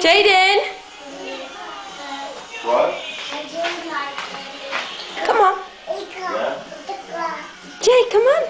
Jaden, What? come on. Yeah? Jay, come on.